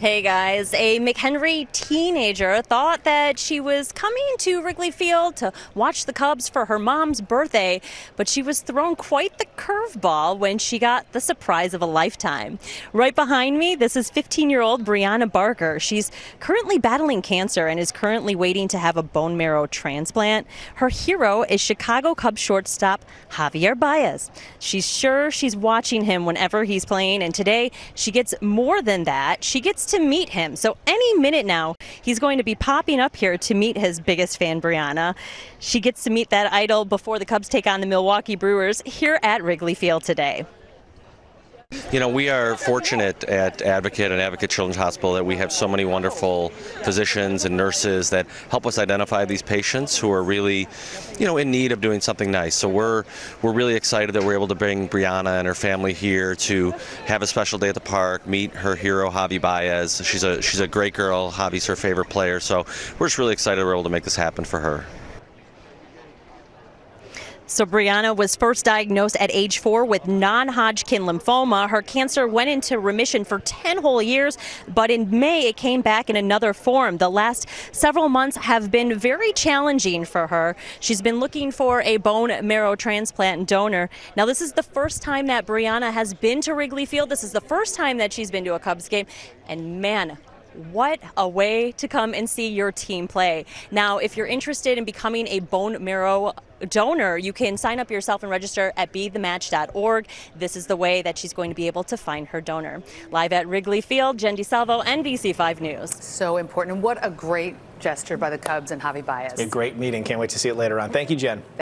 Hey guys, a McHenry teenager thought that she was coming to Wrigley Field to watch the Cubs for her mom's birthday, but she was thrown quite the curveball when she got the surprise of a lifetime. Right behind me, this is 15 year old Brianna Barker. She's currently battling cancer and is currently waiting to have a bone marrow transplant. Her hero is Chicago Cubs shortstop Javier Baez. She's sure she's watching him whenever he's playing, and today she gets more than that. She gets to meet him. So any minute now, he's going to be popping up here to meet his biggest fan, Brianna. She gets to meet that idol before the Cubs take on the Milwaukee Brewers here at Wrigley Field today. You know, we are fortunate at Advocate and Advocate Children's Hospital that we have so many wonderful physicians and nurses that help us identify these patients who are really, you know, in need of doing something nice. So we're we're really excited that we're able to bring Brianna and her family here to have a special day at the park, meet her hero Javy Baez. She's a she's a great girl. Javy's her favorite player. So we're just really excited we're able to make this happen for her. So Brianna was first diagnosed at age four with non-Hodgkin lymphoma. Her cancer went into remission for 10 whole years, but in May it came back in another form. The last several months have been very challenging for her. She's been looking for a bone marrow transplant donor. Now this is the first time that Brianna has been to Wrigley Field. This is the first time that she's been to a Cubs game. And man, what a way to come and see your team play. Now, if you're interested in becoming a bone marrow donor, you can sign up yourself and register at bethematch.org. This is the way that she's going to be able to find her donor. Live at Wrigley Field, Jen DeSalvo, NBC5 News. So important. And what a great gesture by the Cubs and Javy Baez. A great meeting. Can't wait to see it later on. Thank you, Jen.